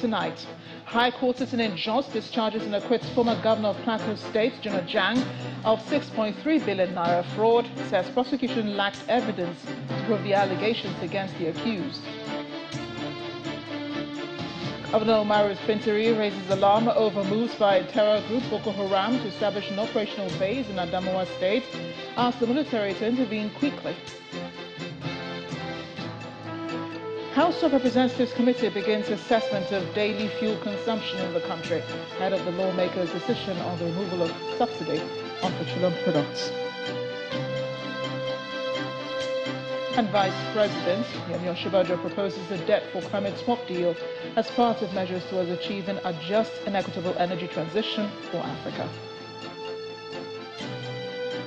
tonight. High Court sitting in discharges and acquits former governor of Plateau State, Jonah Jang, of 6.3 billion naira fraud, says prosecution lacked evidence to prove the allegations against the accused. Governor Marius Fintiri raises alarm over moves by terror group Boko Haram to establish an operational base in Adamawa State, asks the military to intervene quickly. House of Representatives Committee begins assessment of daily fuel consumption in the country ahead of the lawmakers' decision on the removal of subsidy on petroleum products. And Vice President Yemi Osinbajo proposes a debt for climate swap deal as part of measures towards achieving a just and equitable energy transition for Africa.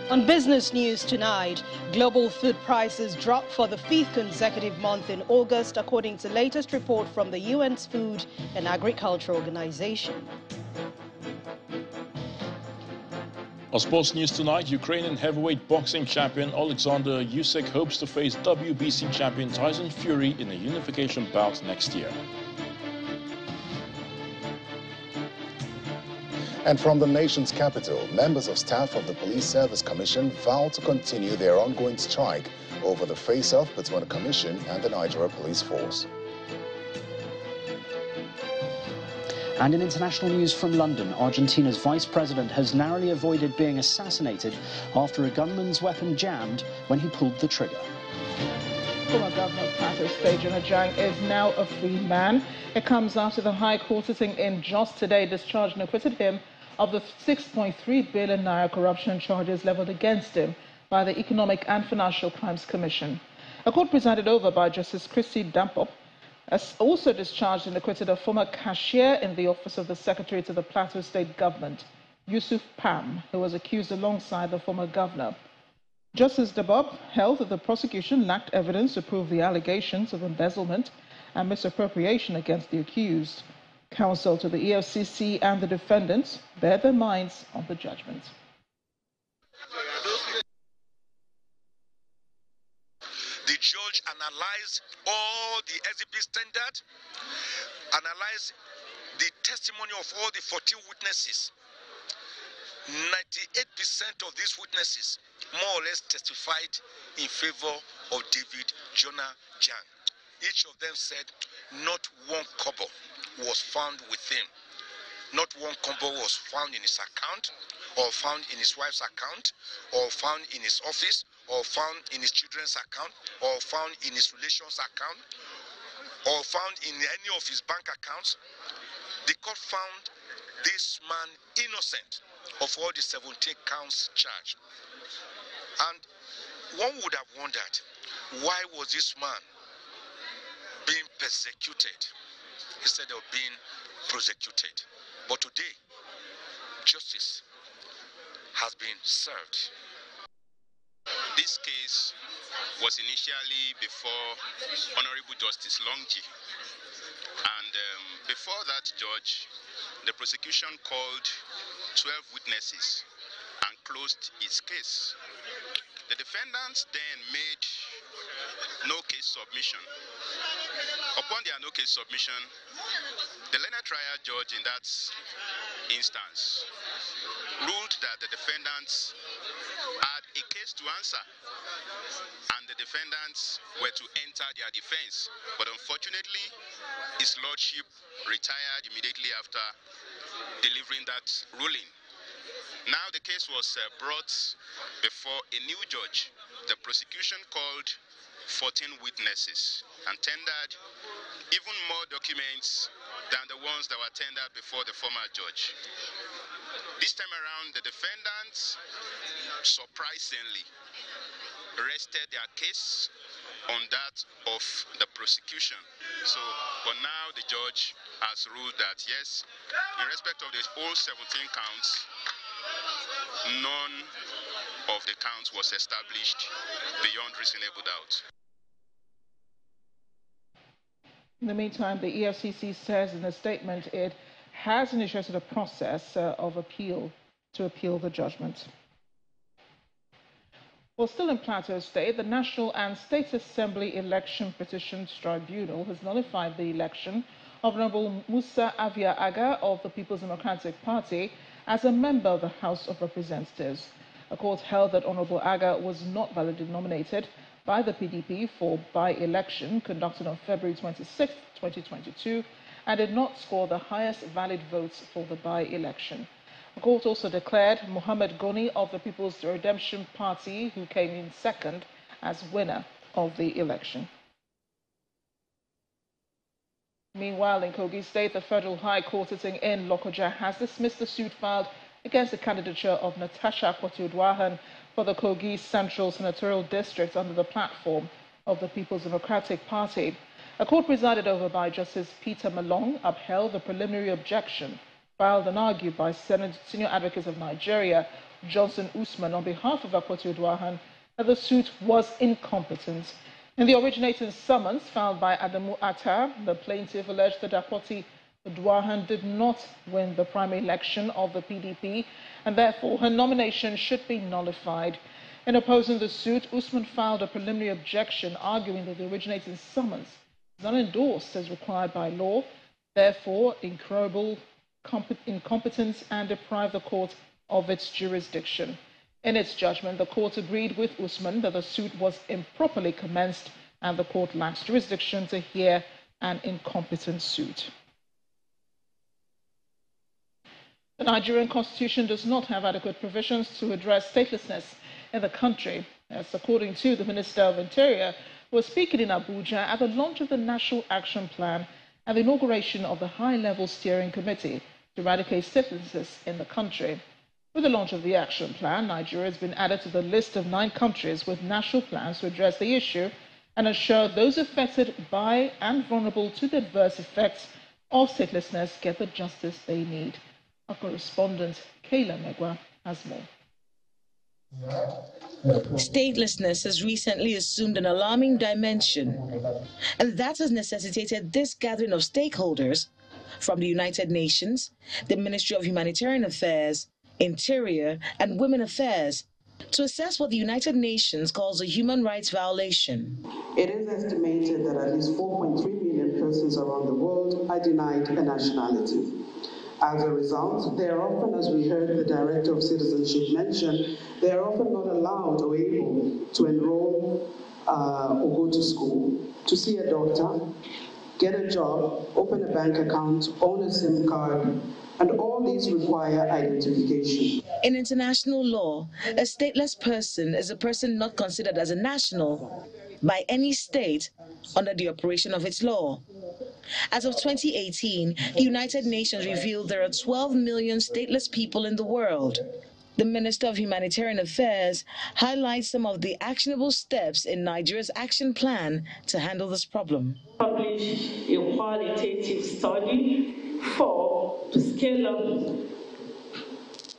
On business news tonight, global food prices dropped for the fifth consecutive month in August, according to latest report from the UN's Food and Agriculture Organization. On sports news tonight, Ukrainian heavyweight boxing champion Alexander Usyk hopes to face WBC champion Tyson Fury in a unification bout next year. And from the nation's capital, members of staff of the Police Service Commission vow to continue their ongoing strike over the face-off between the Commission and the Nigeria Police Force. And in international news from London, Argentina's vice president has narrowly avoided being assassinated after a gunman's weapon jammed when he pulled the trigger. Former Governor of Plateau State, Jonah Jang, is now a free man. It comes after the High Court sitting in Jos today discharged and acquitted him of the 6.3 billion naira corruption charges leveled against him by the Economic and Financial Crimes Commission. A court presided over by Justice Christy Dabup has uh, also discharged and acquitted a former cashier in the office of the Secretary to the Plateau State Government, Yusuf Pam, who was accused alongside the former governor. Justice Dabup held that the prosecution lacked evidence to prove the allegations of embezzlement and misappropriation against the accused. Counsel to the EFCC and the defendants bear their minds on the judgment. The judge analyzed all the SCP standard, analyzed the testimony of all the 14 witnesses. 98% of these witnesses more or less testified in favor of David Jonah Jang. Each of them said not one kobo was found with him. Not one kobo was found in his account, or found in his wife's account, or found in his office, or found in his children's account, or found in his relations account, or found in any of his bank accounts. The court found this man innocent of all the 17 counts charged. And one would have wondered why was this man being persecuted instead of being prosecuted. But today, justice has been served. This case was initially before Honorable Justice Longji. And um, before that judge, the prosecution called 12 witnesses and closed its case. The defendants then made no case submission. Upon their no case submission, the learned trial judge in that instance ruled that the defendants had a case to answer and the defendants were to enter their defense. But unfortunately, his lordship retired immediately after delivering that ruling. Now the case was uh, brought before a new judge. The prosecution called 14 witnesses and tendered even more documents than the ones that were tendered before the former judge. This time around, the defendants surprisingly rested their case on that of the prosecution. So, but now the judge has ruled that yes, in respect of the whole 17 counts, none of the counts was established beyond reasonable doubt. In the meantime, the EFCC says in a statement it has initiated a process uh, of appeal to appeal the judgment. Well, still in Plateau State, the National and State Assembly Election Petitions Tribunal has nullified the election of Honorable Musa Avia Aga of the People's Democratic Party as a member of the House of Representatives. A court held that Honorable Aga was not validly nominated by the PDP for by-election conducted on February 26, 2022, and did not score the highest valid votes for the by-election. The court also declared Mohammed Goni of the People's Redemption Party, who came in second, as winner of the election. Meanwhile, in Kogi State, the Federal High Court sitting in Lokoja has dismissed the suit filed against the candidature of Natasha Akpoti-Uduaghan for the Kogi Central Senatorial District under the platform of the People's Democratic Party. A court presided over by Justice Peter Malong upheld the preliminary objection filed and argued by Senior Advocates of Nigeria, Johnson Usman, on behalf of Akpoti-Uduaghan, that the suit was incompetent in the originating summons filed by Adamu Atta, the plaintiff alleged that Akpoti Uduaghan did not win the primary election of the PDP and therefore her nomination should be nullified. In opposing the suit, Usman filed a preliminary objection arguing that the originating summons is not endorsed as required by law, therefore incurable incompetence and deprive the court of its jurisdiction. In its judgment, the court agreed with Usman that the suit was improperly commenced and the court lacks jurisdiction to hear an incompetent suit. The Nigerian constitution does not have adequate provisions to address statelessness in the country, as according to the Minister of Interior, who was speaking in Abuja at the launch of the National Action Plan and the inauguration of the High Level Steering Committee to eradicate statelessness in the country. With the launch of the action plan, Nigeria has been added to the list of nine countries with national plans to address the issue and assure those affected by and vulnerable to the adverse effects of statelessness get the justice they need. Our correspondent, Kayla Megwa, has more. Statelessness has recently assumed an alarming dimension, and that has necessitated this gathering of stakeholders from the United Nations, the Ministry of Humanitarian Affairs, Interior, and Women Affairs to assess what the United Nations calls a human rights violation. It is estimated that at least 4.3 million persons around the world are denied a nationality. As a result, they are often, as we heard the Director of Citizenship mention, they are often not allowed or able to enroll uh, or go to school, to see a doctor, get a job, open a bank account, own a SIM card, and all these require identification. In international law, a stateless person is a person not considered as a national by any state under the operation of its law. As of 2018, the United Nations revealed there are 12 million stateless people in the world. The Minister of Humanitarian Affairs highlights some of the actionable steps in Nigeria's action plan to handle this problem. Publish a qualitative study for to scale up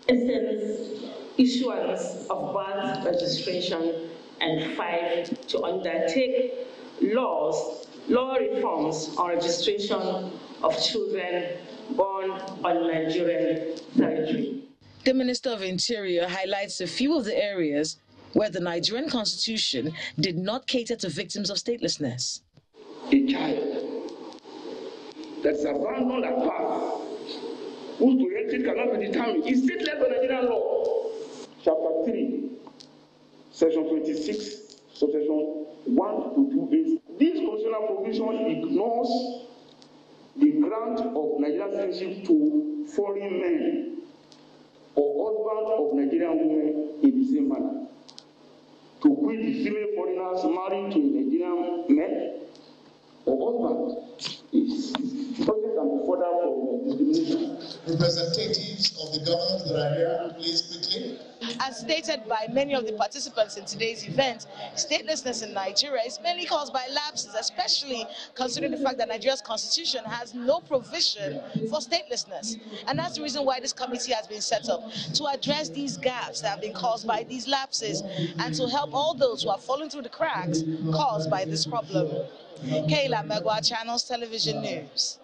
essence issuance of birth registration and five to undertake laws, law reforms on registration of children born on Nigerian territory. The Minister of Interior highlights a few of the areas where the Nigerian constitution did not cater to victims of statelessness. A child that's abandoned at birth, whose parentage cannot be determined, is stateless by Nigerian law. Chapter 3, Section 26, Subsection 1 to 2 is this constitutional provision ignores the grant of Nigerian citizenship to foreign men or husband of Nigerian women in the same manner. To quit the female foreigners married to Nigerian man or husband is project can be further from discrimination. Representatives of the government that are here, please quickly. As stated by many of the participants in today's event, statelessness in Nigeria is mainly caused by lapses, especially considering the fact that Nigeria's constitution has no provision for statelessness. And that's the reason why this committee has been set up, to address these gaps that have been caused by these lapses and to help all those who are falling through the cracks caused by this problem. Kayla Megwa, Channels Television News.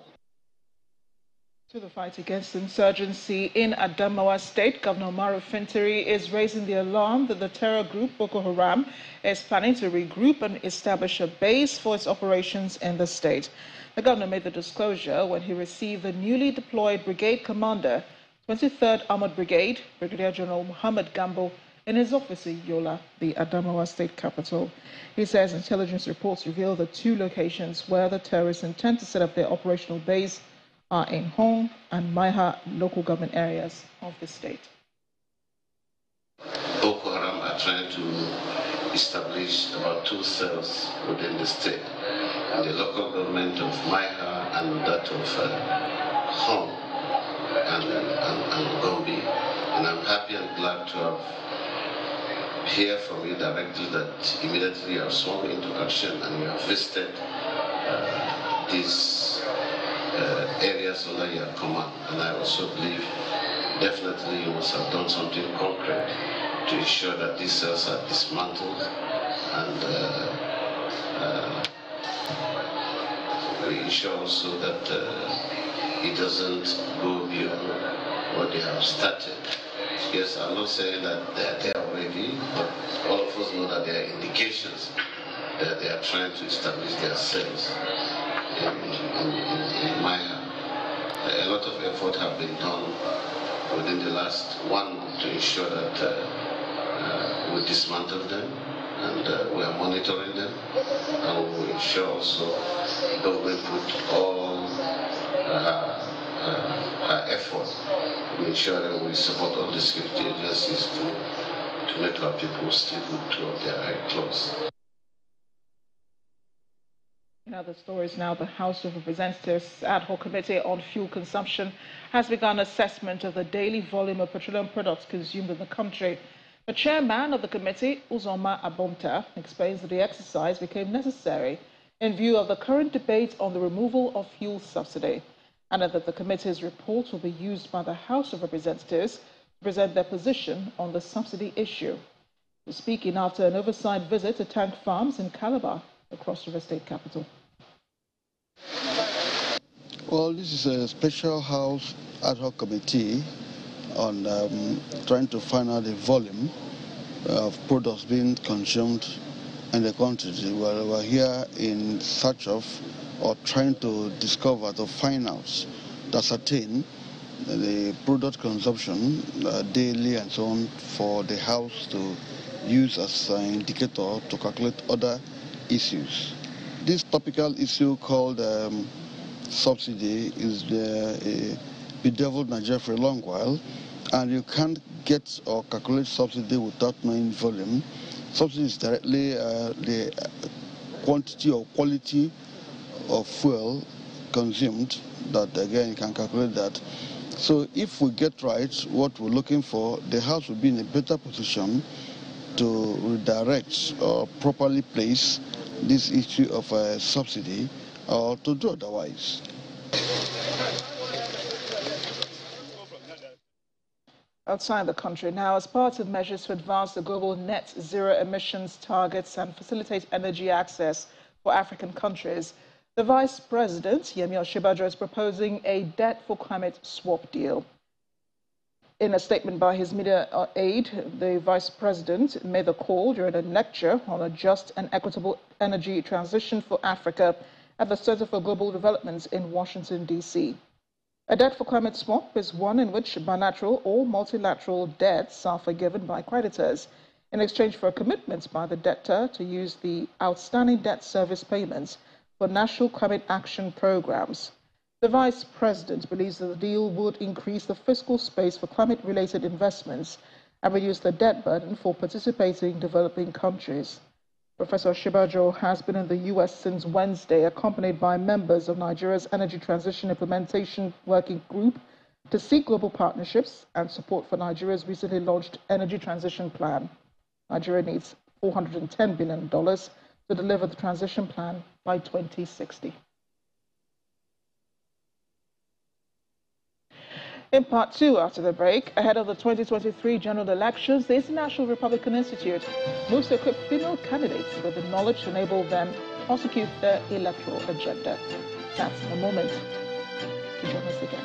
To the fight against insurgency in Adamawa State, Governor Umaru Fintiri is raising the alarm that the terror group Boko Haram is planning to regroup and establish a base for its operations in the state. The governor made the disclosure when he received the newly deployed brigade commander, 23rd Armored Brigade, Brigadier General Muhammad Gambo, in his office in Yola, the Adamawa state capital. He says intelligence reports reveal the two locations where the terrorists intend to set up their operational base are in Hong and Maiha local government areas of the state. Boko Haram are trying to establish about two cells within the state, and the local government of Maiha and that of uh, Hong and, and, and Gombe. And I'm happy and glad to have hear from you directly that immediately you have swung into action and you have visited uh, these uh, areas under your command. And I also believe definitely you must have done something concrete to ensure that these cells are dismantled and uh, uh, ensure also that uh, it doesn't go beyond what they have started. Yes, I'm not saying that they are there already, but all of us know that there are indications that they are trying to establish their cells in, in, in, in A lot of effort have been done within the last one to ensure that uh, uh, we dismantle them and uh, we are monitoring them. And we will ensure also government put all uh, uh, effort to ensure that we support all the security agencies to, to make our people stay to their high clothes. In other stories now, the House of Representatives Ad Hoc Committee on Fuel Consumption has begun assessment of the daily volume of petroleum products consumed in the country. The chairman of the committee, Uzoma Abonta, explains that the exercise became necessary in view of the current debate on the removal of fuel subsidy, and that the committee's report will be used by the House of Representatives to present their position on the subsidy issue. Speaking after an oversight visit to tank farms in Calabar, the Cross River State capital. Well, this is a special house ad hoc committee on um, trying to find out the volume of products being consumed in the country. Well, we're here in search of or trying to discover, to find out, to ascertain the product consumption uh, daily and so on for the house to use as an indicator to calculate other issues. This topical issue called um, subsidy is the, bedeviled Nigeria for a long while, and you can't get or calculate subsidy without knowing volume. Subsidy is directly uh, the quantity or quality of fuel consumed that again you can calculate that. So if we get right what we're looking for, the house will be in a better position to redirect or properly place this issue of a subsidy or to do otherwise. Outside the country now, as part of measures to advance the global net zero emissions targets and facilitate energy access for African countries, the Vice President, Yemi Osinbajo, is proposing a debt for climate swap deal. In a statement by his media uh, aide, the Vice President made the call during a lecture on a just and equitable energy transition for Africa at the Center for Global Development in Washington, D.C. A debt for climate swap is one in which bilateral or multilateral debts are forgiven by creditors in exchange for commitments by the debtor to use the outstanding debt service payments for national climate action programs. The Vice President believes that the deal would increase the fiscal space for climate related investments and reduce the debt burden for participating developing countries. Professor Osinbajo has been in the U.S. since Wednesday, accompanied by members of Nigeria's Energy Transition Implementation Working Group to seek global partnerships and support for Nigeria's recently launched Energy Transition Plan. Nigeria needs $410 billion to deliver the transition plan by 2060. In part two, after the break, ahead of the 2023 general elections, the International Republican Institute moves to equip female candidates with the knowledge to enable them to prosecute their electoral agenda. That's in a moment. To join us again.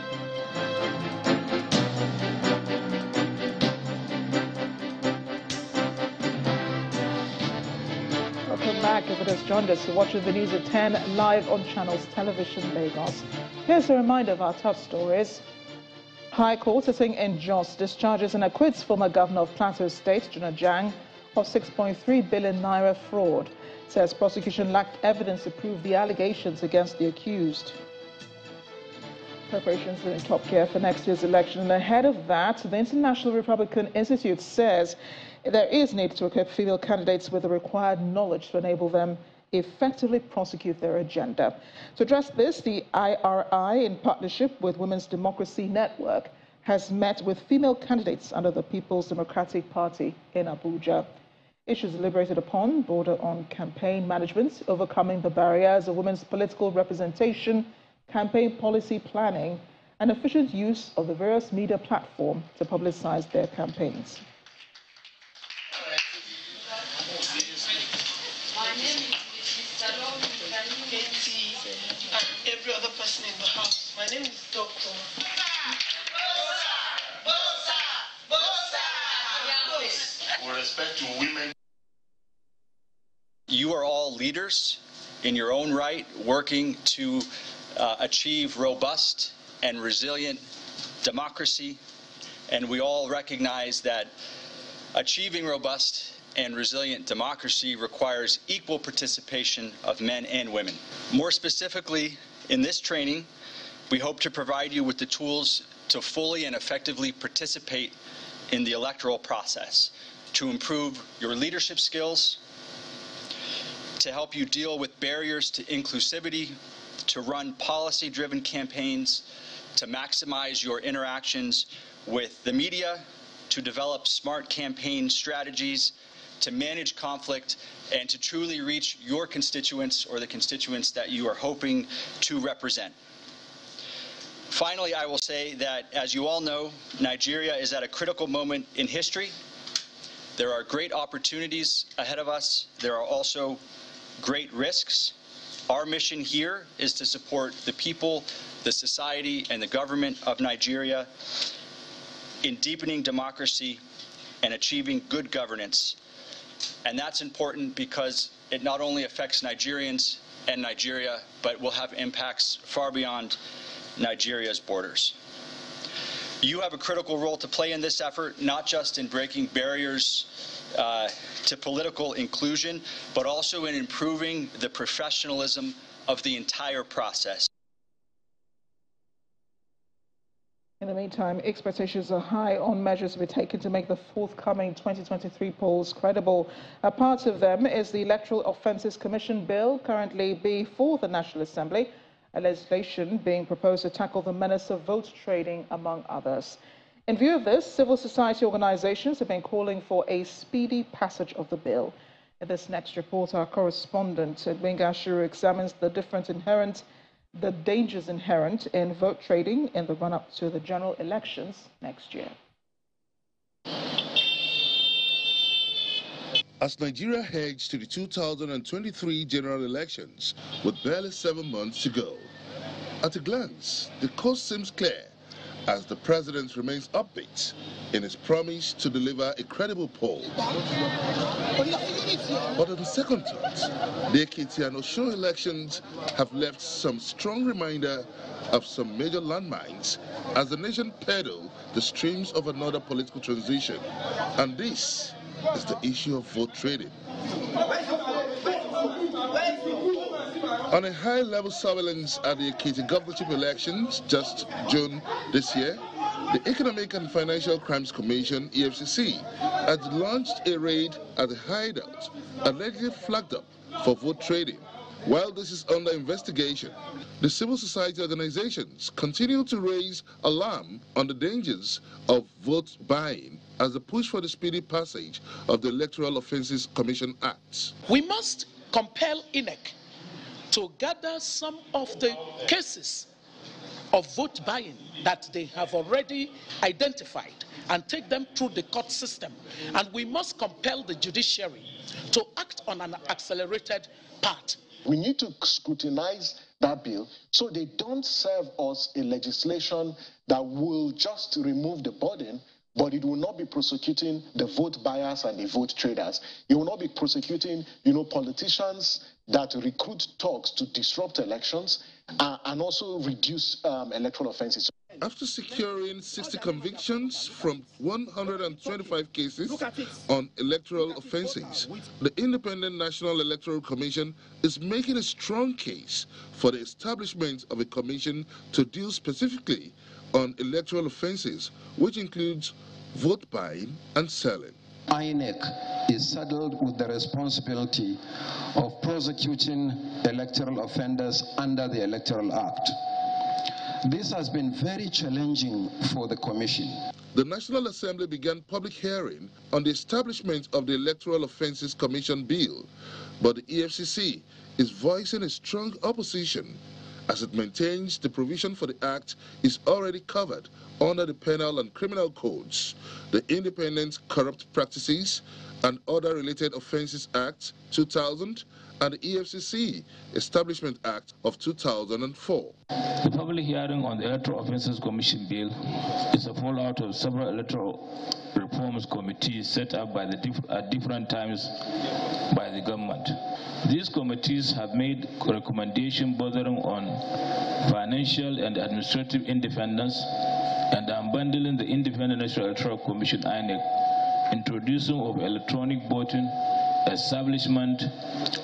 Welcome back. If it has joined us, you're watching the news at 10 live on Channels Television Lagos. Here's a reminder of our top stories. High Court sitting in Jos discharges and acquits former governor of Plateau State, Jonah Jang, of 6.3 billion naira fraud. Says prosecution lacked evidence to prove the allegations against the accused. Preparations are in top gear for next year's election. And ahead of that, the International Republican Institute says there is need to equip female candidates with the required knowledge to enable them effectively prosecute their agenda. To address this, the IRI, in partnership with Women's Democracy Network, has met with female candidates under the People's Democratic Party in Abuja. Issues deliberated upon border on campaign management, overcoming the barriers of women's political representation, campaign policy planning, and efficient use of the various media platform to publicize their campaigns. every other person in the house. My name is Doctor. With respect to women, you are all leaders in your own right, working to uh, achieve robust and resilient democracy. And we all recognize that achieving robust and resilient democracy requires equal participation of men and women. More specifically, in this training, we hope to provide you with the tools to fully and effectively participate in the electoral process, to improve your leadership skills, to help you deal with barriers to inclusivity, to run policy-driven campaigns, to maximize your interactions with the media, to develop smart campaign strategies, to manage conflict, and to truly reach your constituents or the constituents that you are hoping to represent. Finally, I will say that, as you all know, Nigeria is at a critical moment in history. There are great opportunities ahead of us. There are also great risks. Our mission here is to support the people, the society, and the government of Nigeria in deepening democracy and achieving good governance. And that's important because it not only affects Nigerians and Nigeria, but will have impacts far beyond Nigeria's borders. You have a critical role to play in this effort, not just in breaking barriers uh, to political inclusion, but also in improving the professionalism of the entire process. In the meantime, expectations are high on measures to be taken to make the forthcoming 2023 polls credible. A part of them is the Electoral Offences Commission bill currently before the National Assembly, a legislation being proposed to tackle the menace of vote trading, among others. In view of this, civil society organizations have been calling for a speedy passage of the bill. In this next report, our correspondent, Benga Shuru, examines the different inherent the dangers inherent in vote trading in the run up to the general elections next year. As Nigeria heads to the 2023 general elections with barely seven months to go, at a glance, the course seems clear as the president remains upbeat in his promise to deliver a credible poll. But on second thought, the Ekiti and Osun elections have left some strong reminder of some major landmines as the nation pedal the streams of another political transition. And this is the issue of vote trading. On a high-level surveillance at the Ekiti governorship elections just June this year, the Economic and Financial Crimes Commission, EFCC, had launched a raid at the hideout allegedly flagged up for vote trading. While this is under investigation, the civil society organizations continue to raise alarm on the dangers of vote buying as the push for the speedy passage of the Electoral Offences Commission Act. We must compel INEC to gather some of the cases of vote buying that they have already identified and take them through the court system. And we must compel the judiciary to act on an accelerated path. We need to scrutinize that bill. So they don't serve us a legislation that will just remove the burden but it will not be prosecuting the vote buyers and the vote traders. It will not be prosecuting, you know, politicians that recruit talks to disrupt elections uh, and also reduce um, electoral offenses. After securing 60 convictions from 125 cases on electoral offenses, the Independent National Electoral Commission is making a strong case for the establishment of a commission to deal specifically on electoral offenses, which includes vote buying and selling. INEC is saddled with the responsibility of prosecuting electoral offenders under the Electoral Act. This has been very challenging for the Commission. The National Assembly began public hearing on the establishment of the Electoral Offences Commission Bill, but the EFCC is voicing a strong opposition as it maintains the provision for the Act is already covered under the Penal and Criminal Codes, the Independent Corrupt Practices and Other Related Offences Act 2000 and the EFCC Establishment Act of 2004. The public hearing on the Electoral Offences Commission Bill is a fallout of several electoral reforms committees set up by the diff at different times by the government. These committees have made recommendations bordering on financial and administrative independence and unbundling the Independent National Electoral Commission INEC, introducing of electronic voting, establishment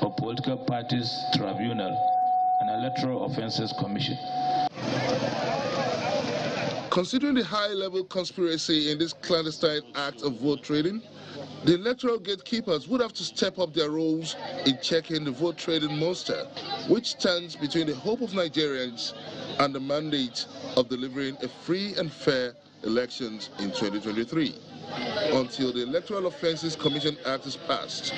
of political parties tribunal, and electoral offences commission. Considering the high-level conspiracy in this clandestine act of vote trading, the electoral gatekeepers would have to step up their roles in checking the vote trading monster, which stands between the hope of Nigerians and the mandate of delivering a free and fair elections in 2023 until the Electoral Offences Commission Act is passed.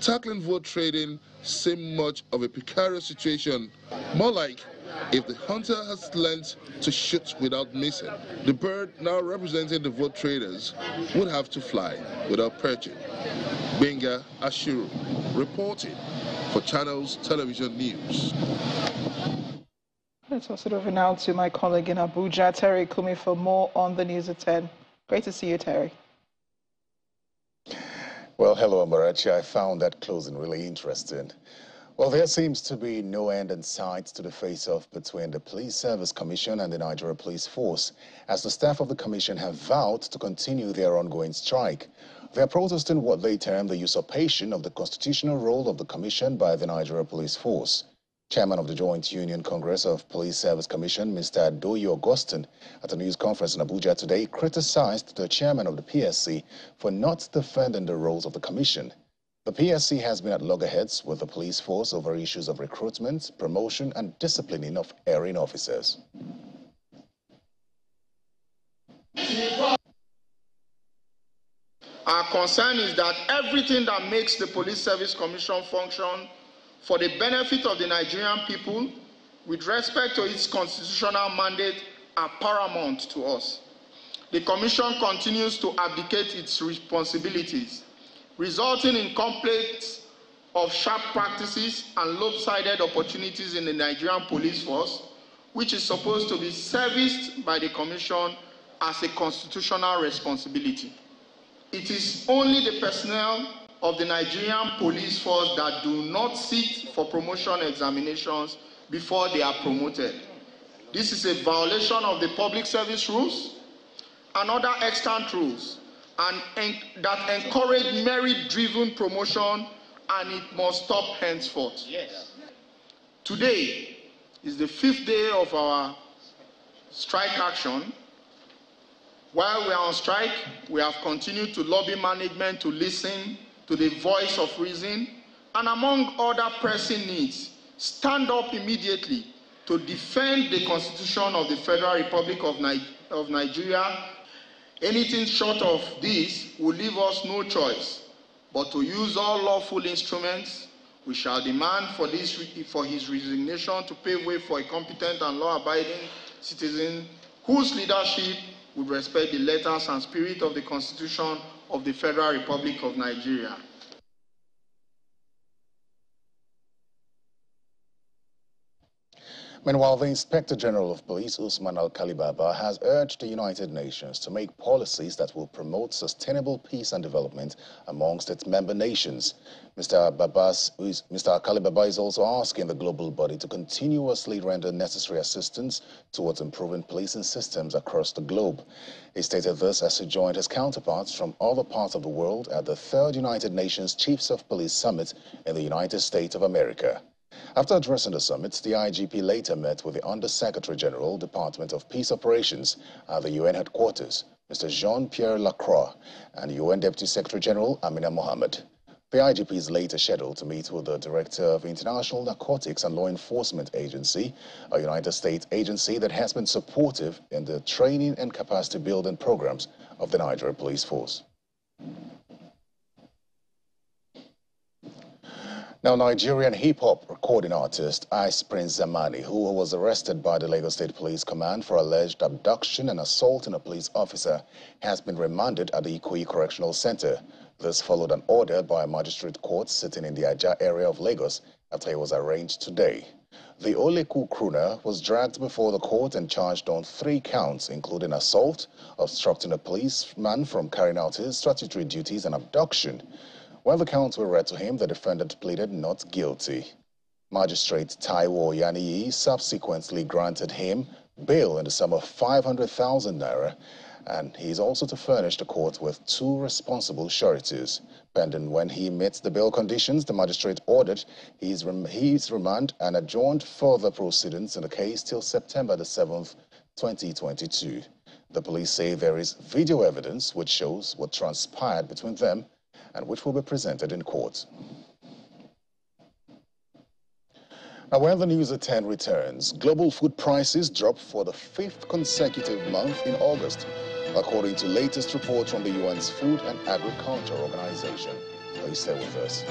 Tackling vote trading seems much of a precarious situation, more like if the hunter has learned to shoot without missing, the bird now representing the vote traders would have to fly without perching. Benga Ashuru reporting for Channels Television News. Let's also over now to my colleague in Abuja, Terry Kumi, for more on the news at 10. Great to see you, Terry. Well, hello, Amarachi. I found that closing really interesting. Well, there seems to be no end in sight to the face-off between the Police Service Commission and the Nigeria Police Force, as the staff of the commission have vowed to continue their ongoing strike. They are protesting what they term the usurpation of the constitutional role of the commission by the Nigeria Police Force. Chairman of the Joint Union Congress of Police Service Commission, Mr. Doyo Augustine, at a news conference in Abuja today, criticized the chairman of the PSC for not defending the roles of the commission. The PSC has been at loggerheads with the police force over issues of recruitment, promotion, and disciplining of erring officers. Our concern is that everything that makes the Police Service Commission function for the benefit of the Nigerian people, with respect to its constitutional mandate, are paramount to us. The Commission continues to abdicate its responsibilities resulting in complaints of sharp practices and lopsided opportunities in the Nigerian police force, which is supposed to be serviced by the Commission as a constitutional responsibility. It is only the personnel of the Nigerian police force that do not sit for promotion examinations before they are promoted. This is a violation of the public service rules and other extant rules and en- that encourage merit-driven promotion and it must stop henceforth. Yes. Today is the fifth day of our strike action. While we are on strike, we have continued to lobby management to listen to the voice of reason and among other pressing needs, stand up immediately to defend the Constitution of the Federal Republic of, Ni- of Nigeria Anything short of this will leave us no choice but to use all lawful instruments. We shall demand for, this, for his resignation to pave way for a competent and law-abiding citizen whose leadership would respect the letters and spirit of the Constitution of the Federal Republic of Nigeria. Meanwhile, the Inspector General of Police, Usman Alkali Baba, has urged the United Nations to make policies that will promote sustainable peace and development amongst its member nations. Mr. Babas, Mr. Alkali Baba is also asking the global body to continuously render necessary assistance towards improving policing systems across the globe. He stated this as he joined his counterparts from other parts of the world at the third United Nations Chiefs of Police Summit in the United States of America. After addressing the summit, the IGP later met with the Under-Secretary General, Department of Peace Operations at the UN headquarters, Mr. Jean-Pierre Lacroix, and UN Deputy Secretary General Amina Mohammed. The IGP is later scheduled to meet with the Director of International Narcotics and Law Enforcement Agency, a United States agency that has been supportive in the training and capacity building programs of the Nigeria Police Force. Now, Nigerian hip-hop recording artist Ice Prince Zamani, who was arrested by the Lagos State Police Command for alleged abduction and assault on a police officer, has been remanded at the Ikoyi Correctional Center. This followed an order by a magistrate court sitting in the Aja area of Lagos after he was arraigned today. The Oleku crooner was dragged before the court and charged on three counts, including assault, obstructing a policeman from carrying out his statutory duties, and abduction. When the counts were read to him, the defendant pleaded not guilty. Magistrate Taiwo Yaniyi subsequently granted him bail in the sum of 500,000 naira, and he is also to furnish the court with two responsible sureties. Pending when he meets the bail conditions, the magistrate ordered his, rem remand and adjourned further proceedings in the case till September the 7th, 2022. The police say there is video evidence which shows what transpired between them and which will be presented in court. Now, when the news at 10 returns, global food prices dropped for the fifth consecutive month in August, according to latest report from the UN's Food and Agriculture Organization. Please stay with us.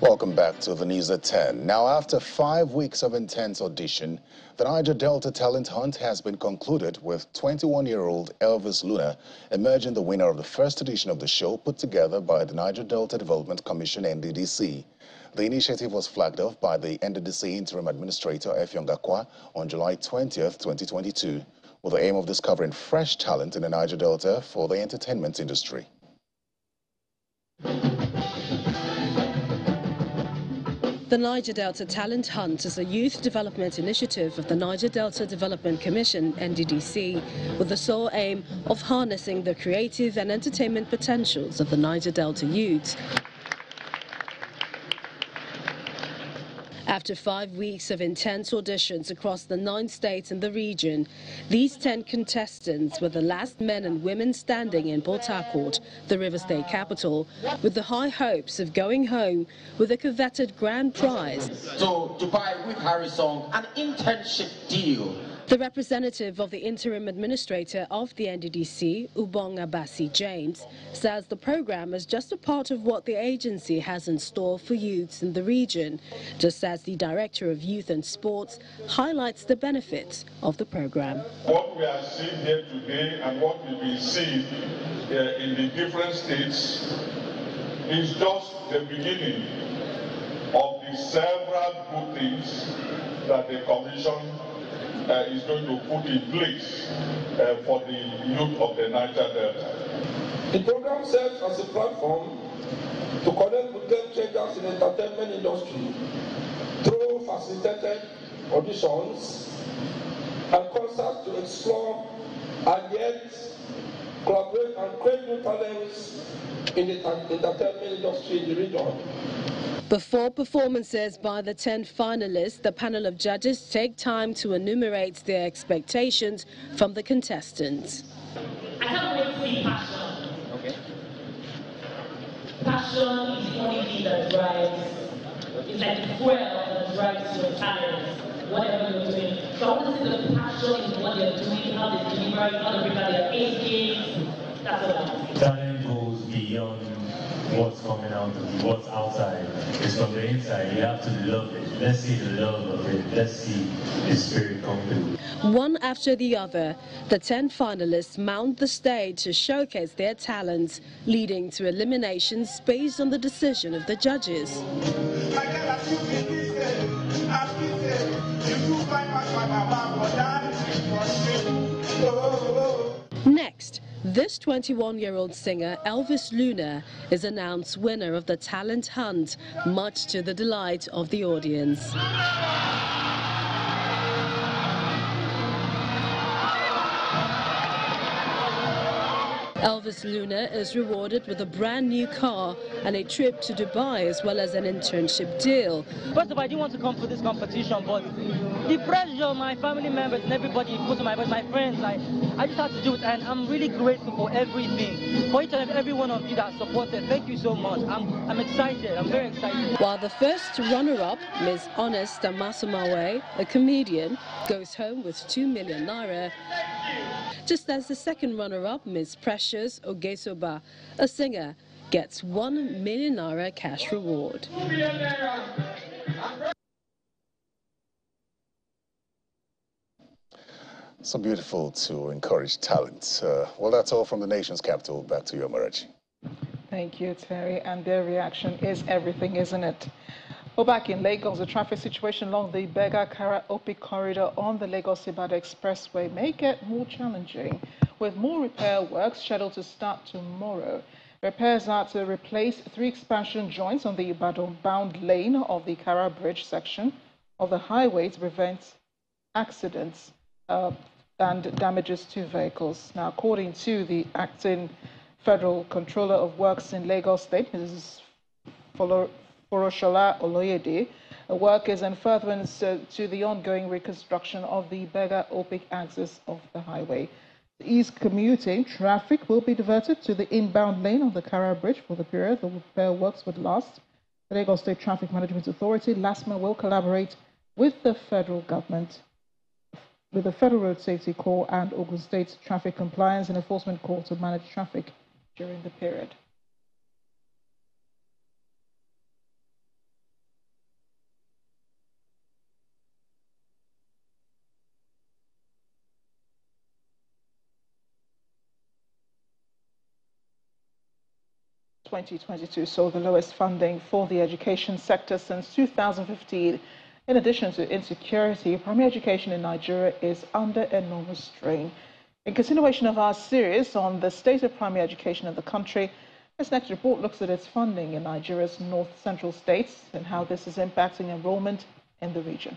Welcome back to at 10. Now, after five weeks of intense audition, the Niger Delta talent hunt has been concluded with 21-year-old Elvis Luna emerging the winner of the first edition of the show put together by the Niger Delta Development Commission, NDDC. The initiative was flagged off by the NDDC Interim Administrator Effiong Akwa on July 20, 2022, with the aim of discovering fresh talent in the Niger Delta for the entertainment industry. The Niger Delta Talent Hunt is a youth development initiative of the Niger Delta Development Commission, NDDC, with the sole aim of harnessing the creative and entertainment potentials of the Niger Delta youths After five weeks of intense auditions across the nine states in the region, these 10 contestants were the last men and women standing in Port Harcourt, the River State capital, with the high hopes of going home with a coveted grand prize. So Dubai with Harrison, an internship deal the representative of the interim administrator of the NDDC, Ubong Abasi James, says the program is just a part of what the agency has in store for youths in the region, just as the director of youth and sports highlights the benefits of the program. What we are seeing here today and what we will see uh, in the different states is just the beginning of the several good things that the Commission uh, is going to put in place uh, for the youth of the Niger Delta. The program serves as a platform to connect with them traders in the entertainment industry through facilitated auditions and concerts to explore and yet collaborate and create new talents in the entertainment industry in the region. Before performances by the 10 finalists, the panel of judges take time to enumerate their expectations from the contestants. I can't wait to see passion. Okay. Passion is the only thing that drives, it's like the fuel that drives your talent, whatever you're doing. So I want to see the passion in what they're doing, how they're delivering, how they prepare their ace games. That's what I want to see. Talent goes beyond what's coming out of you, what's outside. It's from the inside. You have to love it. Let's see the love of it. Let's see the spirit come through. One after the other, the 10 finalists mount the stage to showcase their talents, leading to eliminations based on the decision of the judges. Next, this 21-year-old singer, Elvis Luna, is announced winner of the talent hunt, much to the delight of the audience. Elvis Luna is rewarded with a brand new car and a trip to Dubai as well as an internship deal. First of all, I didn't want to come for this competition, but the pressure of my family members and everybody put on my, my friends, I, I just had to do it and I'm really grateful for everything. For each and every one of you that supported, thank you so much. I'm, I'm excited, I'm very excited. While the first runner-up, Ms. Honest Amasumawe, a comedian, goes home with 2 million naira just as the second runner-up, Ms. Precious Ogesoba, a singer, gets 1 million naira cash reward. So beautiful to encourage talent. Uh, well, that's all from the nation's capital. Back to you, Amarachi. Thank you, Terry. And their reaction is everything, isn't it? Well, back in Lagos, the traffic situation along the Berger Kara Opi corridor on the Lagos Ibadan Expressway may get more challenging, with more repair works scheduled to start tomorrow. Repairs are to replace three expansion joints on the Ibadan bound lane of the Kara Bridge section of the highway to prevent accidents uh, and damages to vehicles. Now, according to the acting federal controller of works in Lagos State, Mrs. Foroshola Oloyede, work is in furtherance uh, to the ongoing reconstruction of the Berger Opic axis of the highway. East commuting traffic will be diverted to the inbound lane on the Kara Bridge for the period the repair works would last. The Lagos State Traffic Management Authority, LASMA, will collaborate with the federal government, with the Federal Road Safety Corps and Ogun State Traffic Compliance and Enforcement Corps to manage traffic during the period. 2022 saw the lowest funding for the education sector since 2015. In addition to insecurity, primary education in Nigeria is under enormous strain. In continuation of our series on the state of primary education in the country, this next report looks at its funding in Nigeria's north central states and how this is impacting enrollment in the region.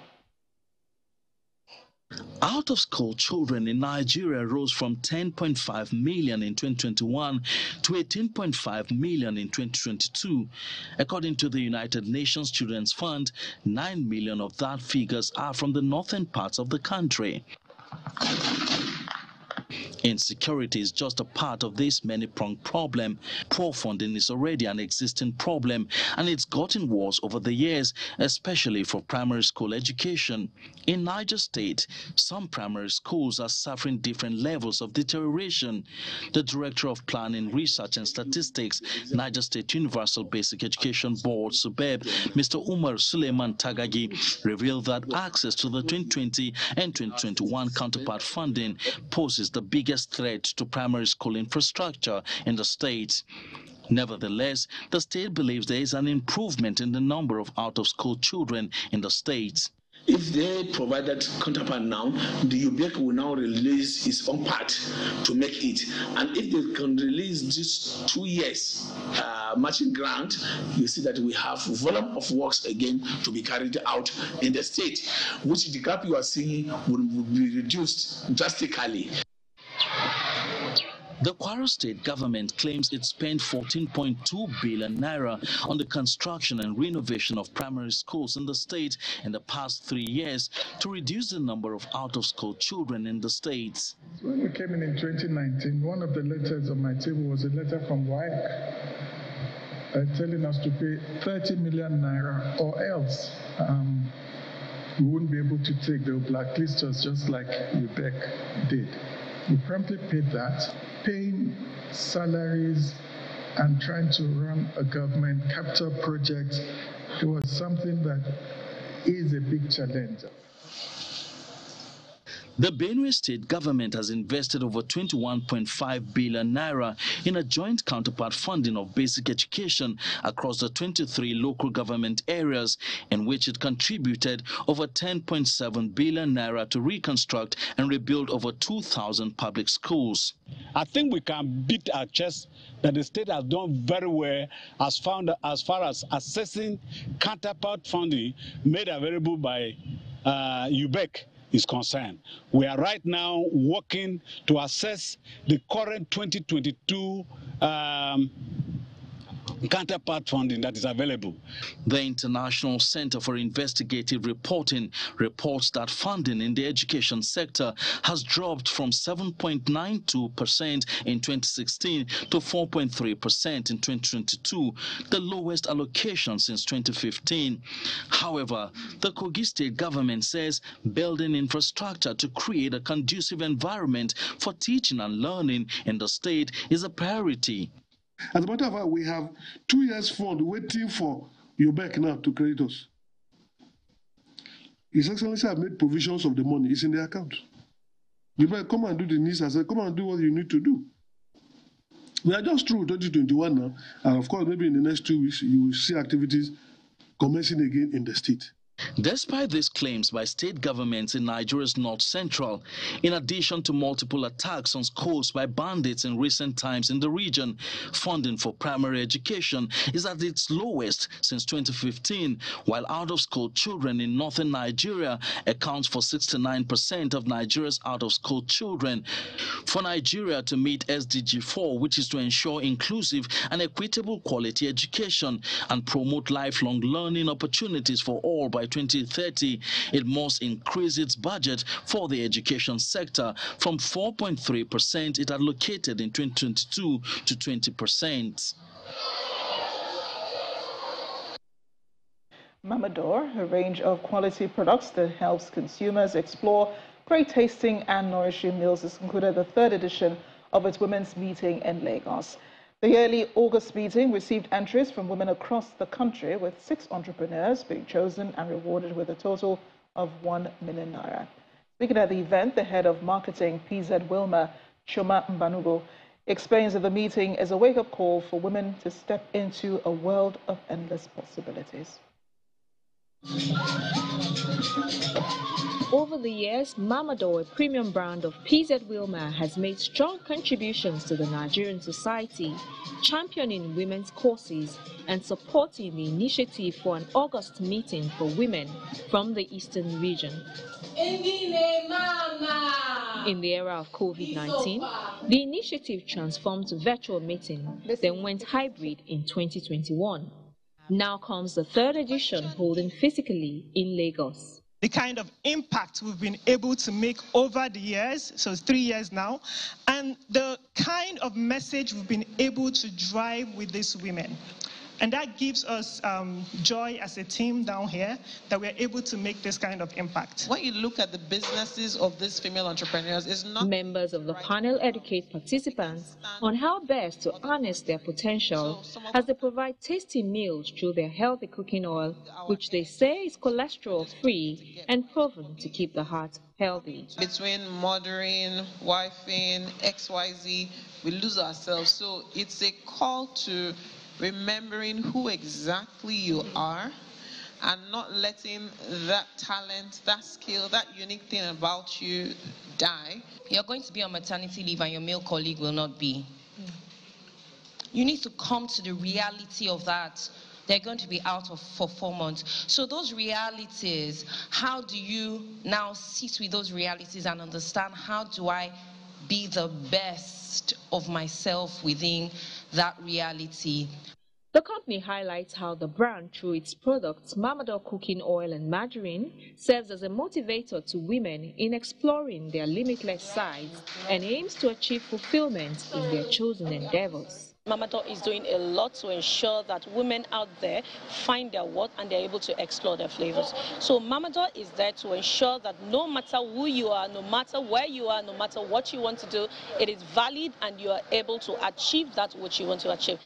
Out of school children in Nigeria rose from 10.5 million in 2021 to 18.5 million in 2022. According to the United Nations Children's Fund, 9 million of that figures are from the northern parts of the country. Insecurity is just a part of this many-pronged problem. Poor funding is already an existing problem and it's gotten worse over the years, especially for primary school education. In Niger State, some primary schools are suffering different levels of deterioration. The Director of Planning, Research and Statistics, Niger State Universal Basic Education Board, SUBEB, Mr. Umar Suleiman Tagagi, revealed that access to the 2020 and 2021 counterpart funding poses the biggest threat to primary school infrastructure in the state. Nevertheless, the state believes there is an improvement in the number of out-of-school children in the state. If they provided counterpart now, the UBEC will now release its own part to make it. And if they can release this two years uh, matching grant, you see that we have volume of works again to be carried out in the state, which the gap you are seeing will, will be reduced drastically. The Kwara state government claims it spent 14.2 billion naira on the construction and renovation of primary schools in the state in the past three years to reduce the number of out-of-school children in the state. When we came in in 2019, one of the letters on my table was a letter from WAEC uh, telling us to pay 30 million naira or else um, we wouldn't be able to take the blacklist us just like UBEC did. We promptly paid that paying salaries and trying to run a government capital project, it was something that is a big challenge. The Benue state government has invested over 21.5 billion naira in a joint counterpart funding of basic education across the 23 local government areas, in which it contributed over 10.7 billion naira to reconstruct and rebuild over 2,000 public schools. I think we can beat our chest that the state has done very well as, found, as far as assessing counterpart funding made available by uh, UBEC is concerned. We are right now working to assess the current 2022 um, counterpart funding that is available. The International Center for Investigative Reporting reports that funding in the education sector has dropped from 7.92% in 2016 to 4.3% in 2022, the lowest allocation since 2015. However, the Kogi state government says building infrastructure to create a conducive environment for teaching and learning in the state is a priority. As a matter of fact, we have two years fund waiting for UBEC now to credit us. His Excellency have made provisions of the money. It's in the account. UBEC, come and do the needs. I said, come and do what you need to do. We are just through 2021 now. And of course, maybe in the next two weeks, you will see activities commencing again in the state. Despite these claims by state governments in Nigeria's north central, in addition to multiple attacks on schools by bandits in recent times in the region, funding for primary education is at its lowest since 2015, while out-of-school children in northern Nigeria accounts for 69% of Nigeria's out-of-school children. For Nigeria to meet SDG 4, which is to ensure inclusive and equitable quality education and promote lifelong learning opportunities for all by 2030, it must increase its budget for the education sector from 4.3% it allocated in 2022 to 20%. Mamador, a range of quality products that helps consumers explore great tasting and nourishing meals, has concluded the third edition of its women's meeting in Lagos. The early August meeting received entries from women across the country, with six entrepreneurs being chosen and rewarded with a total of 1 million naira. Speaking at the event, the head of marketing, PZ Wilmar Chioma Mbanugo, explains that the meeting is a wake-up call for women to step into a world of endless possibilities. Over the years, Mamador, a premium brand of PZ Wilmar, has made strong contributions to the Nigerian society, championing women's causes and supporting the initiative for an August meeting for women from the eastern region. In the era of COVID-19, the initiative transformed to virtual meeting, then went hybrid in 2021. Now comes the third edition holding physically in Lagos. The kind of impact we've been able to make over the years, so three years now, and the kind of message we've been able to drive with these women. And that gives us um, joy as a team down here that we're able to make this kind of impact. When you look at the businesses of these female entrepreneurs, it's not. Members of the panel educate participants on how best to harness their potential as they provide tasty meals through their healthy cooking oil, which they say is cholesterol free and proven to keep the heart healthy. Between mothering, wifing, XYZ, we lose ourselves. So it's a call to remembering who exactly you are and not letting that talent, that skill, that unique thing about you die. You're going to be on maternity leave and your male colleague will not be. You need to come to the reality of that. They're going to be out of for four months. So those realities, how do you now sit with those realities and understand how do I be the best of myself within that reality. The company highlights how the brand, through its products, Mamador cooking oil and margarine, serves as a motivator to women in exploring their limitless sides and aims to achieve fulfillment in their chosen endeavors. Mamador is doing a lot to ensure that women out there find their worth and they're able to explore their flavors. So Mamador is there to ensure that no matter who you are, no matter where you are, no matter what you want to do, it is valid and you are able to achieve that which you want to achieve.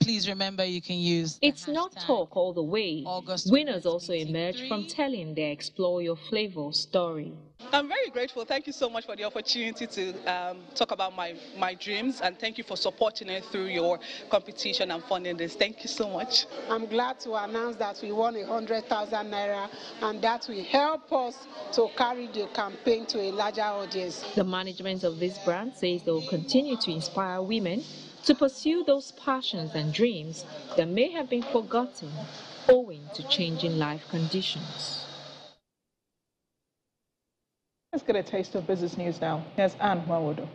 Please remember you can use. It's not talk all the way. August Winners also emerge from telling their Explore Your Flavor story. I'm very grateful. Thank you so much for the opportunity to um, talk about my, my dreams and thank you for supporting it through your competition and funding this. Thank you so much. I'm glad to announce that we won a 100,000 naira and that will help us to carry the campaign to a larger audience. The management of this brand says they will continue to inspire women to pursue those passions and dreams that may have been forgotten owing to changing life conditions. Let's get a taste of business news now. Here's Anne Nwawodo.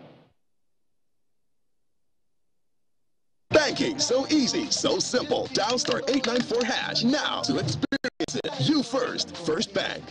Banking so easy, so simple. Dial star 894 hash now to experience it. You first, First Bank.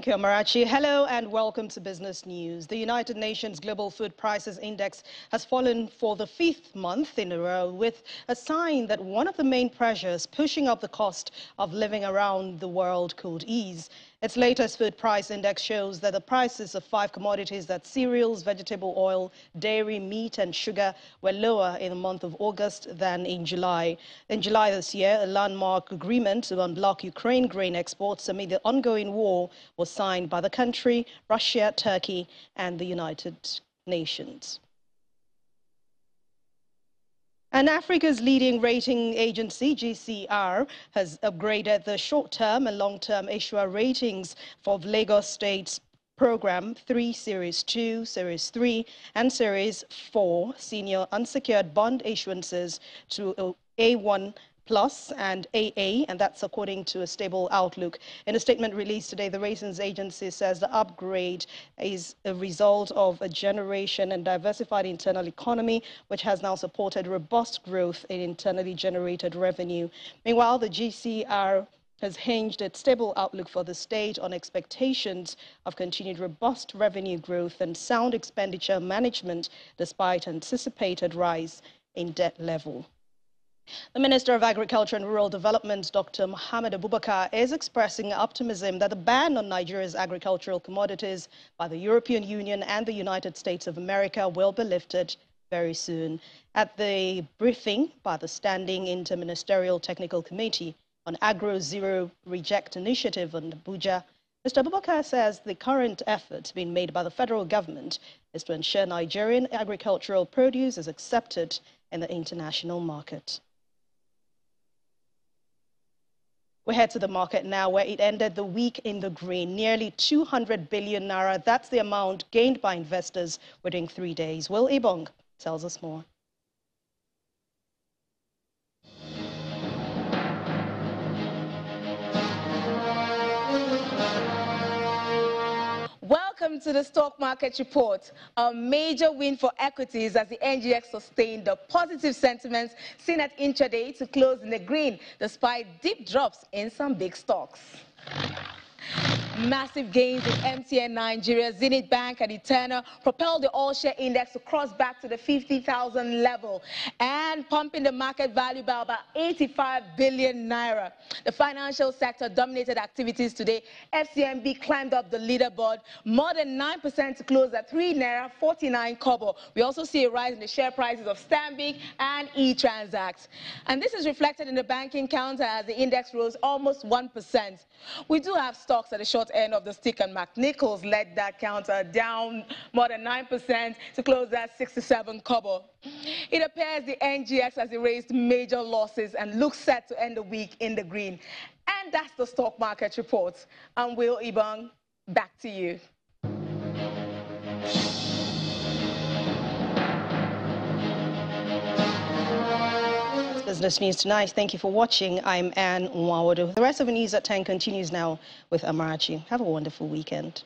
Thank you, Amarachi. Hello and welcome to Business News. The United Nations Global Food Prices Index has fallen for the fifth month in a row with a sign that one of the main pressures pushing up the cost of living around the world could ease. Its latest food price index shows that the prices of five commodities that cereals, vegetable oil, dairy, meat and sugar were lower in the month of August than in July. In July this year, a landmark agreement to unblock Ukraine grain exports amid the ongoing war was signed by the country, Russia, Turkey and the United Nations. And Africa's leading rating agency, GCR, has upgraded the short-term and long-term issuer ratings for Lagos State's program 3 Series 2, Series 3, and Series 4 senior unsecured bond issuances to A1 Plus and AA, and that's according to a stable outlook. In a statement released today, the ratings agency says the upgrade is a result of a generation and diversified internal economy, which has now supported robust growth in internally generated revenue. Meanwhile, the GCR has hinged its stable outlook for the state on expectations of continued robust revenue growth and sound expenditure management despite anticipated rise in debt level. The Minister of Agriculture and Rural Development, Dr. Mohamed Abubakar, is expressing optimism that the ban on Nigeria's agricultural commodities by the European Union and the United States of America will be lifted very soon. At the briefing by the Standing Interministerial Technical Committee on Agro Zero Reject Initiative in Abuja, Mr. Abubakar says the current effort being made by the federal government is to ensure Nigerian agricultural produce is accepted in the international market. We head to the market now where it ended the week in the green, nearly 200 billion naira. That's the amount gained by investors within three days. Will Ibong tells us more. Welcome to the stock market report. A major win for equities as the NGX sustained the positive sentiments seen at intraday to close in the green despite deep drops in some big stocks. Massive gains in MTN Nigeria, Zenith Bank and Eterna propelled the all-share index to cross back to the 50,000 level and pumping the market value by about 85 billion naira. The financial sector dominated activities today. FCMB climbed up the leaderboard more than 9% to close at 3 naira 49 kobo. We also see a rise in the share prices of Stanbic and eTranzact. And this is reflected in the banking counter as the index rose almost 1%. We do have stocks at the short end of the stick, and McNichols led that counter down more than 9% to close at 67 kobo. It appears the NGX has erased major losses and looks set to end the week in the green. And that's the stock market report. I'm Will Ibang. Back to you. Business News Tonight. Thank you for watching. I'm Anne Nwawodo. The rest of the news at 10 continues now with Amarachi. Have a wonderful weekend.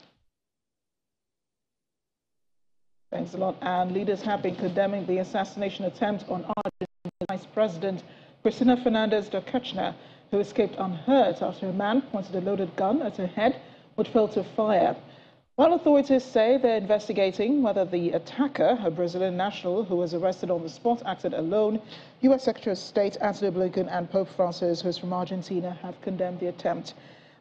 Thanks a lot, Anne. Leaders have been condemning the assassination attempt on Argentine Vice President Cristina Fernandez de Kirchner, who escaped unhurt after a man pointed a loaded gun at her head, which failed to fire. While authorities say they're investigating whether the attacker, a Brazilian national who was arrested on the spot, acted alone, U.S. Secretary of State Antony Blinken and Pope Francis, who is from Argentina, have condemned the attempt.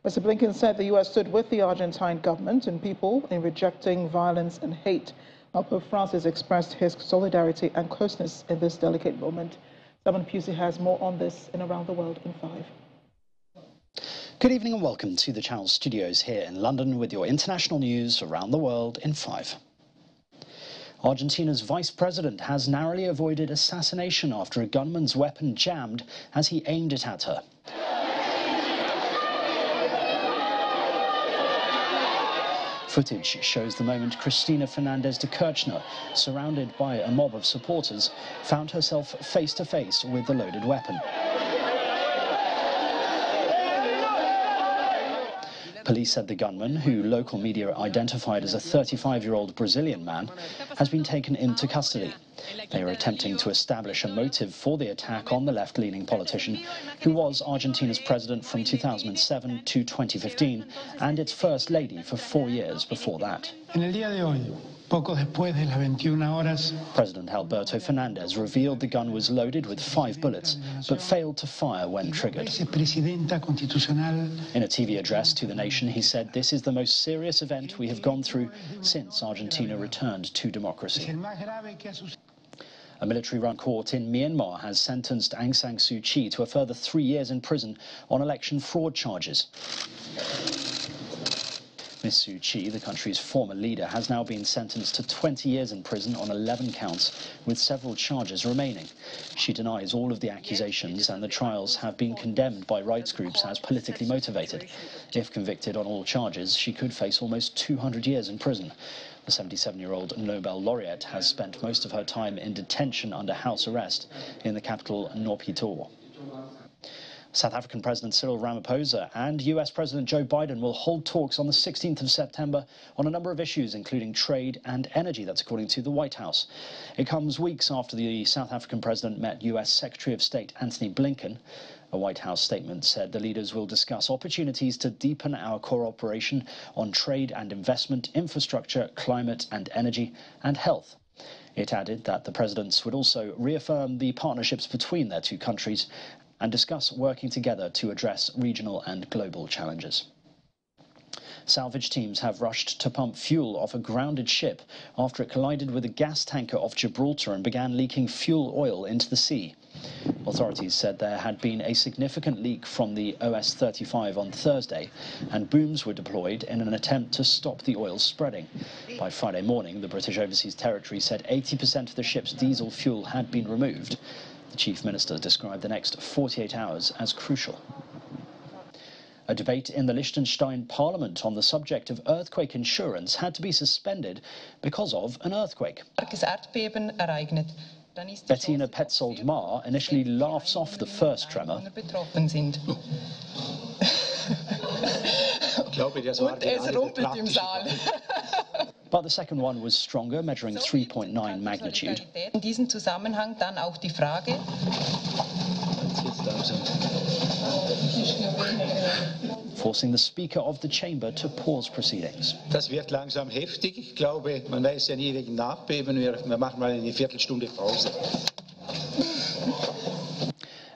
Mr. Blinken said the U.S. stood with the Argentine government and people in rejecting violence and hate. While Pope Francis expressed his solidarity and closeness in this delicate moment. Simon Pusey has more on this in Around the World in Five. Good evening and welcome to the Channel studios here in London with your international news around the world in five. Argentina's vice president has narrowly avoided assassination after a gunman's weapon jammed as he aimed it at her. Footage shows the moment Cristina Fernandez de Kirchner, surrounded by a mob of supporters, found herself face to face with the loaded weapon. Police said the gunman, who local media identified as a 35-year-old Brazilian man, has been taken into custody. They are attempting to establish a motive for the attack on the left-leaning politician, who was Argentina's president from 2007 to 2015 and its first lady for four years before that. Poco después de las 21 horas. President Alberto Fernandez revealed the gun was loaded with five bullets, but failed to fire when triggered. In a TV address to the nation, he said, This is the most serious event we have gone through since Argentina returned to democracy. A military-run court in Myanmar has sentenced Aung San Suu Kyi to a further three years in prison on election fraud charges. Ms. Suu Kyi, the country's former leader, has now been sentenced to 20 years in prison on 11 counts, with several charges remaining. She denies all of the accusations, and the trials have been condemned by rights groups as politically motivated. If convicted on all charges, she could face almost 200 years in prison. The 77-year-old Nobel laureate has spent most of her time in detention under house arrest in the capital Naypyidaw. South African President Cyril Ramaphosa and US President Joe Biden will hold talks on the 16th of September on a number of issues, including trade and energy. That's according to the White House. It comes weeks after the South African president met US Secretary of State Antony Blinken. A White House statement said the leaders will discuss opportunities to deepen our cooperation on trade and investment, infrastructure, climate and energy, and health. It added that the presidents would also reaffirm the partnerships between their two countries and discuss working together to address regional and global challenges. Salvage teams have rushed to pump fuel off a grounded ship after it collided with a gas tanker off Gibraltar and began leaking fuel oil into the sea. Authorities said there had been a significant leak from the OS-35 on Thursday, and booms were deployed in an attempt to stop the oil spreading. By Friday morning, the British Overseas Territory said 80% of the ship's diesel fuel had been removed. The Chief Minister described the next 48 hours as crucial. A debate in the Liechtenstein parliament on the subject of earthquake insurance had to be suspended because of an earthquake. Bettina Petzold-Mähr initially laughs off the first tremor. But the second one was stronger, measuring 3.9 magnitude. In diesem Zusammenhang dann auch die Frage, forcing the Speaker of the Chamber to pause proceedings. Das wird langsam heftig. Ich glaube, man weiß ja nie wegen Nachbeben. Wir, wir machen mal eine Viertelstunde Pause.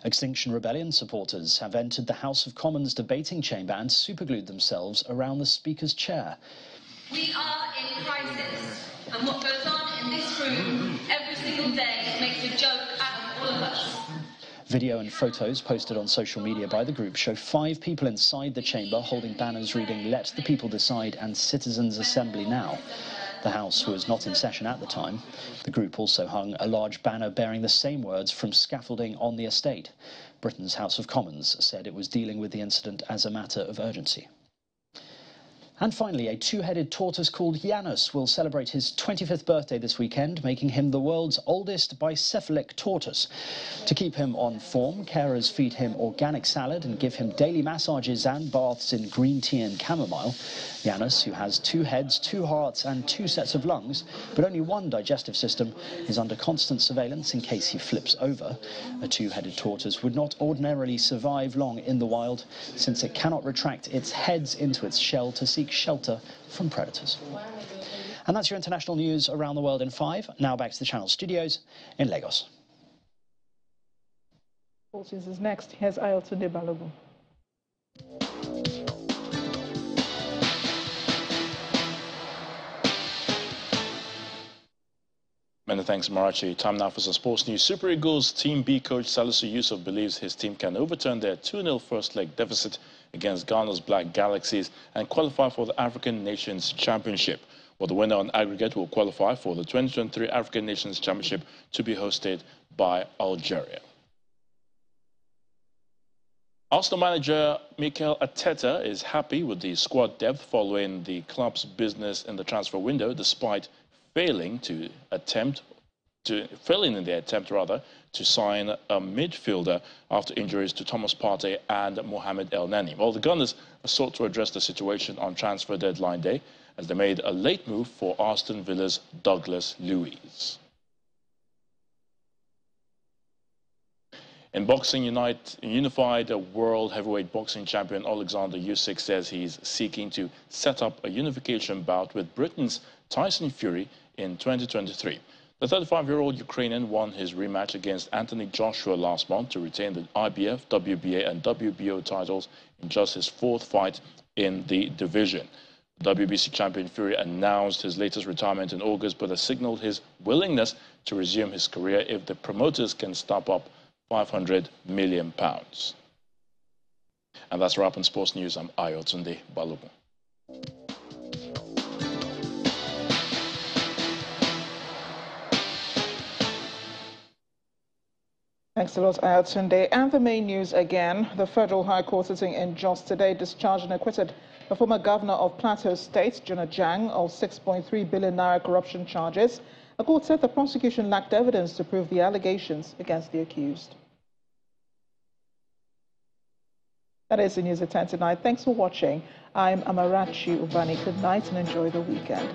Extinction Rebellion supporters have entered the House of Commons debating chamber and superglued themselves around the Speaker's chair. We are in crisis, and what goes on in this room every single day makes a joke out of all of us. Video and photos posted on social media by the group show five people inside the chamber holding banners reading Let the People Decide and Citizens Assembly Now. The House was not in session at the time. The group also hung a large banner bearing the same words from scaffolding on the estate. Britain's House of Commons said it was dealing with the incident as a matter of urgency. And finally, a two-headed tortoise called Janus will celebrate his 25th birthday this weekend, making him the world's oldest bicephalic tortoise. To keep him on form, carers feed him organic salad and give him daily massages and baths in green tea and chamomile. Janus, who has two heads, two hearts and two sets of lungs, but only one digestive system, is under constant surveillance in case he flips over. A two-headed tortoise would not ordinarily survive long in the wild, since it cannot retract its heads into its shell to seek seek shelter from predators. And that's your international news around the world in five. Now back to the channel studios in Lagos. Forces is next. Here's Ayotunde Balogun. Many thanks, Marachi. Time now for some sports news. Super Eagles Team B coach Salisu Yusuf believes his team can overturn their 2-0 first leg deficit against Ghana's Black Galaxies and qualify for the African Nations Championship. Well, the winner on aggregate will qualify for the 2023 African Nations Championship to be hosted by Algeria. Arsenal manager Mikel Arteta is happy with the squad depth following the club's business in the transfer window, despite failing to attempt to failing in their attempt rather to sign a midfielder after injuries to Thomas Partey and Mohamed Elneny. Well, the Gunners sought to address the situation on transfer deadline day as they made a late move for Aston Villa's Douglas Luiz. In boxing, Unite, unified world heavyweight boxing champion Alexander Usyk says he's seeking to set up a unification bout with Britain's Tyson Fury in 2023. The 35-year-old Ukrainian won his rematch against Anthony Joshua last month to retain the IBF, WBA and WBO titles in just his fourth fight in the division. WBC champion Fury announced his latest retirement in August, but has signaled his willingness to resume his career if the promoters can stop up 500 million pounds. And that's wrap on sports news. I'm Ayotunde Balogun. Thanks a lot, Ayotunde. And the main news again. The Federal High Court sitting in Jos today discharged and acquitted the former governor of Plateau State, Jonah Jang, of 6.3 billion naira corruption charges. The court said the prosecution lacked evidence to prove the allegations against the accused. That is the news at 10 tonight. Thanks for watching. I'm Amarachi Ubani. Good night and enjoy the weekend.